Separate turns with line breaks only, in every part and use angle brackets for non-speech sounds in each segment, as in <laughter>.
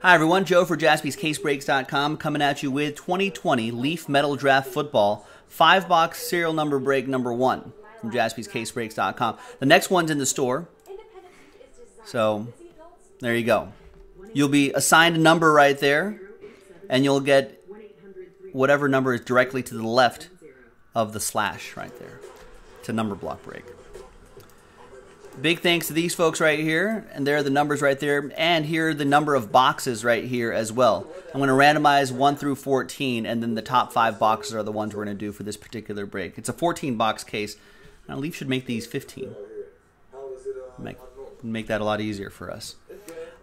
Hi, everyone. Joe for jaspyscasebreaks.com coming at you with 2020 Leaf Metal Draft Football five box serial number break number one from jaspyscasebreaks.com. The next one's in the store. So there you go. You'll be assigned a number right there, and you'll get whatever number is directly to the left of the slash right there. A number block break. Big thanks to these folks right here, and there are the numbers right there, and here are the number of boxes right here as well. I'm going to randomize 1 through 14, and then the top five boxes are the ones we're going to do for this particular break. It's a 14 box case. Now, Leaf should make these 15. Make, make that a lot easier for us.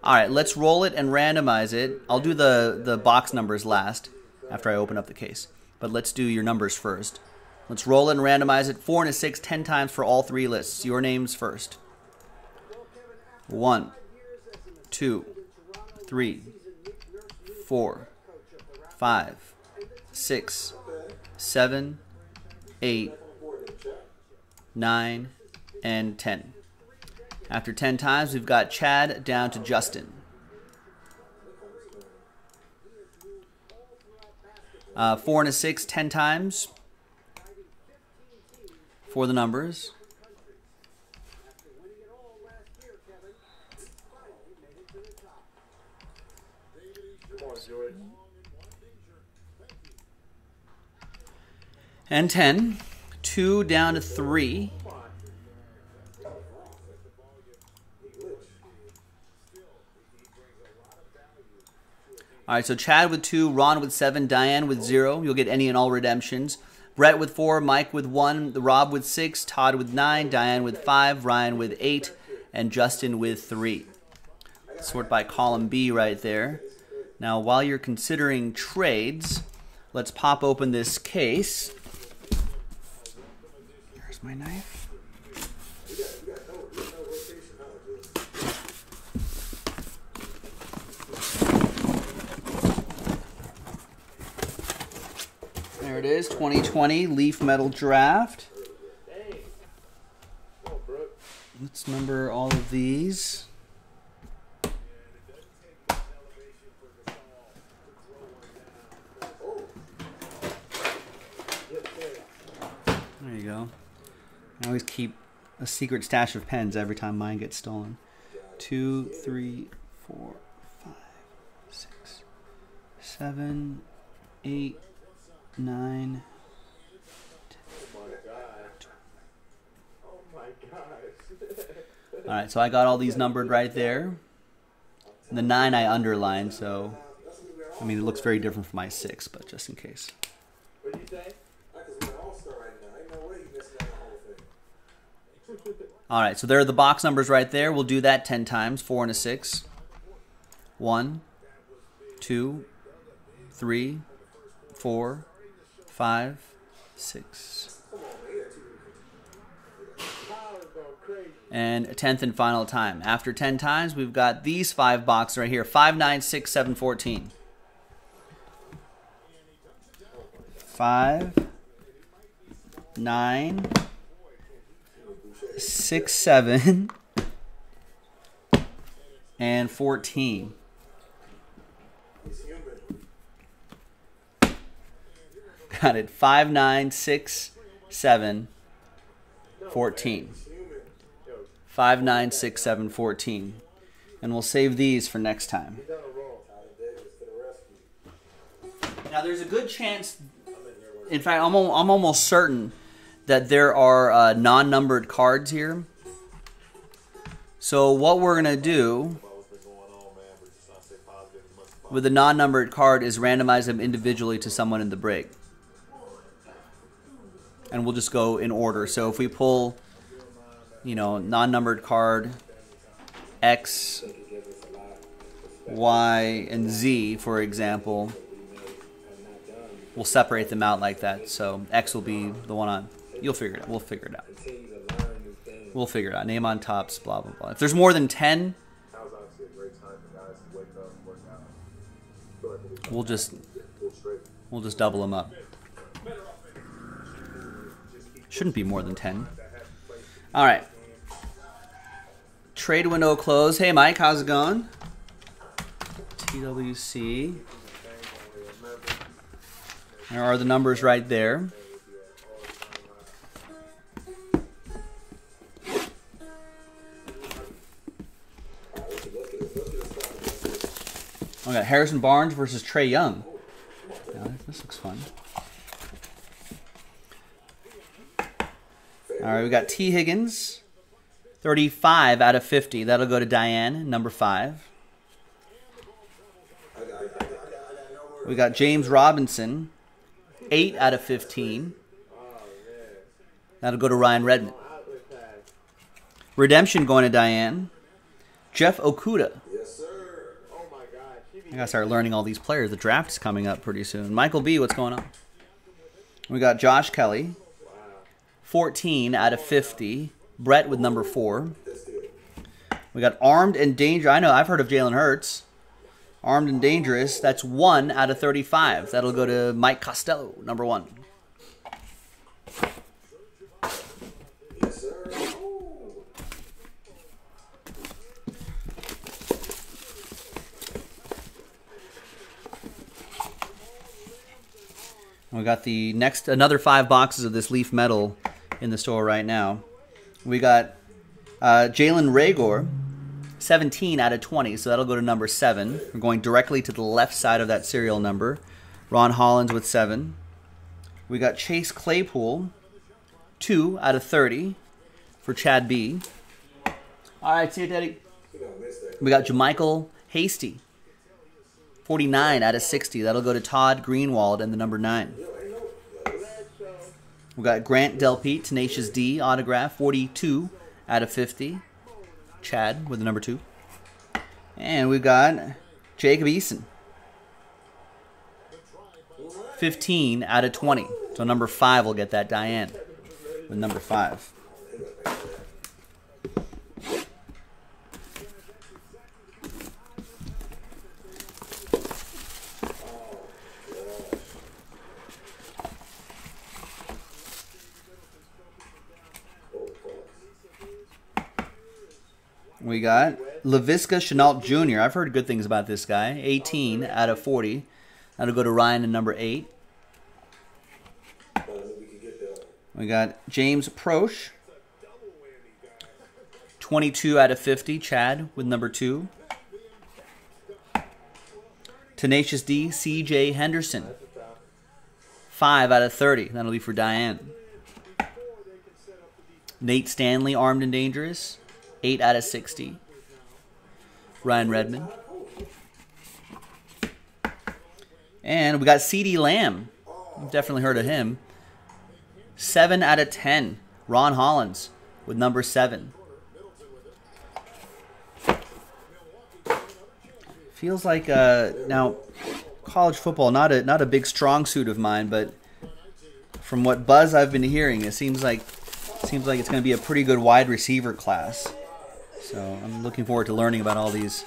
All right, let's roll it and randomize it. I'll do the, the box numbers last after I open up the case, but let's do your numbers first. Let's roll it and randomize it. Four and a six, ten times for all three lists. Your names first. One, two, three, four, five, six, seven, eight, nine, and ten. After 10 times, we've got Chad down to Justin. Uh, four and a six, 10 times for the numbers. And 10. Two down to three. All right, so Chad with two, Ron with seven, Diane with zero. You'll get any and all redemptions. Brett with four, Mike with one, Rob with six, Todd with nine, Diane with five, Ryan with eight, and Justin with three. Sort by column B right there. Now, while you're considering trades, let's pop open this case. Here's my knife. There it is, 2020 Leaf Metal Draft. Let's number all of these. There you go. I always keep a secret stash of pens every time mine gets stolen. Two, three, four, five, six, seven, eight, nine. All right, so I got all these numbered right there. And the nine I underlined, so I mean it looks very different from my six, but just in case. All right, so there are the box numbers right there. We'll do that 10 times, four and a six. One, two, three, four, five, six. And a tenth and final time. After 10 times, we've got these five boxes right here. 5, 9, 6, 7, 14. 5, 9, 6, 7, and 14. Got it. 5, 9, 6, 7, 14. 5, 9, 6, 7, 14. And we'll save these for next time. Now, there's a good chance, in fact, I'm, I'm almost certain that there are uh, non numbered cards here. So, what we're going to do with a non numbered card is randomize them individually to someone in the break. And we'll just go in order. So, if we pull, you know, non numbered card X, Y, and Z, for example, we'll separate them out like that. So X will be the one on. You'll figure it out. We'll figure it out. We'll figure it out. Name on tops, blah blah blah. If there's more than ten, we'll just we'll just double them up. Shouldn't be more than ten. All right. Trade window closed. Hey Mike, how's it going? TWC. There are the numbers right there. We got Harrison Barnes versus Trae Young. This looks fun. All right, we got Tee Higgins, 35 out of 50. That'll go to Diane, number 5. We got James Robinson, 8 out of 15. That'll go to Ryan Redmond. Redemption going to Diane. Jeff Okudah. I gotta start learning all these players. The draft's coming up pretty soon. Michael B, what's going on? We got Josh Kelley, 14 out of 50. Brett with number 4. We got Armed and Dangerous. I know, I've heard of Jalen Hurts. Armed and Dangerous. That's 1 out of 35. That'll go to Mike Costello, number 1. We got the next another five boxes of this leaf metal in the store right now. We got uh, Jalen Reagor, 17 out of 20, so that'll go to number seven. We're going directly to the left side of that serial number. Ron Hollins with seven. We got Chase Claypool, two out of 30 for Chad B. All right, see you, Daddy. We got JaMycal Hasty, 49 out of 60. That'll go to Todd Greenwald and the number 9. We got Grant Delpit, Tenacious D autograph, 42 out of 50. Chad with the number 2. And we've got Jacob Eason, 15 out of 20. So number 5 will get that Diane with number 5. We got Laviska Shenault Jr. I've heard good things about this guy. 18 out of 40. That'll go to Ryan in number 8. We got James Proche. 22 out of 50. Chad with number 2. Tenacious D, CJ Henderson. 5 out of 30. That'll be for Diane. Nate Stanley, Armed and Dangerous. 8 out of 60. Ryan Redmond. And we got CeeDee Lamb. I've definitely heard of him. 7 out of 10. Ron Hollins with number 7. Feels like uh, now college football not a not a big strong suit of mine, but from what buzz I've been hearing, it seems like seems like it's going to be a pretty good wide receiver class. So I'm looking forward to learning about all these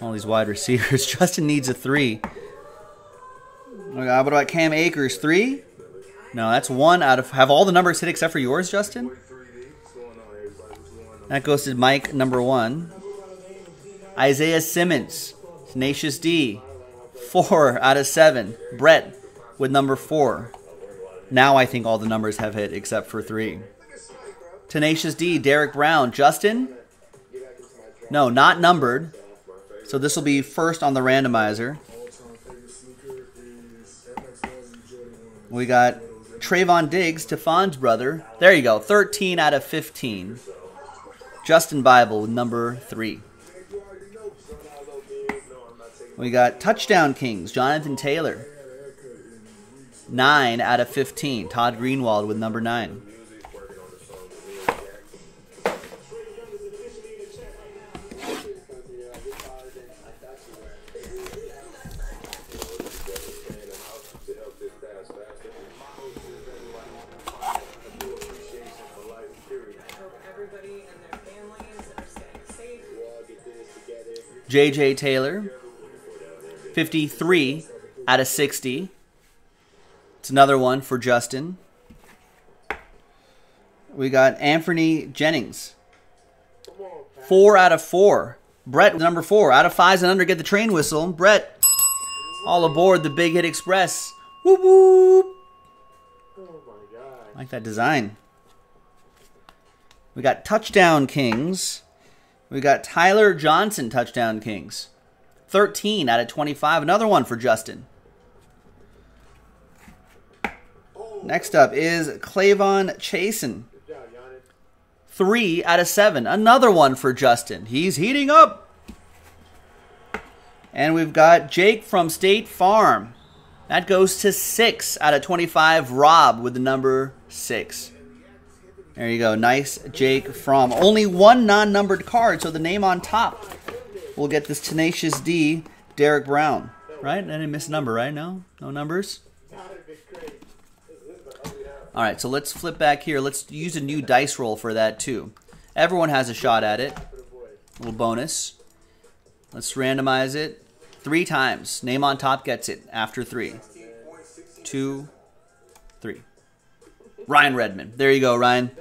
all these wide <laughs> receivers. Justin needs a three. Oh what about Cam Akers? Three? No, that's one out of. Have all the numbers hit except for yours, Justin? That goes to Mike, number one. Isaiah Simmons, Tenacious D, four out of seven. Brett with number four. Now I think all the numbers have hit except for three. Tenacious D, Derrick Brown. Justin, no, not numbered. So this will be first on the randomizer. We got Trevon Diggs, Stefon's brother. There you go, 13 out of 15. Justin Bible, with number 3. We got Touchdown Kings, Jonathan Taylor. 9 out of 15. Todd Greenwald with number 9. J.J. Taylor, 53 out of 60. It's another one for Justin. We got Anfernee Jennings, 4 out of 4. Brett, number four. Out of fives and under, get the train whistle. Brett, all aboard the Big Hit Express. Whoop whoop.
Oh my god.
I like that design. We got touchdown kings. We got Tyler Johnson touchdown kings. 13 out of 25. Another one for Justin. Next up is
K'Lavon Chaisson.
Three out of seven. Another one for Justin. He's heating up. And we've got Jake from State Farm. That goes to six out of 25. Rob with the number six. There you go. Nice Jake from. Only one non numbered card, so the name on top will get this Tenacious D, Derrick Brown. Right? I didn't miss a number, right? No? No numbers? All right, so let's flip back here. Let's use a new dice roll for that too. Everyone has a shot at it.
Boys.
Little bonus. Let's randomize it three times. Name on top gets it after three. Two, three. Ryan Redmond. There you go, Ryan.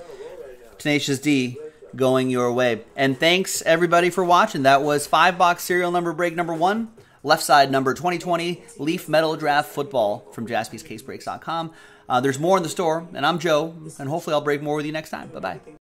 Tenacious D going your way. And thanks everybody for watching. That was five box serial number break number one. Left side number 2020 Leaf Metal Draft Football from jaspyscasebreaks.com. Uh, there's more in the store, and I'm Joe, and hopefully I'll break more with you next time. Bye bye.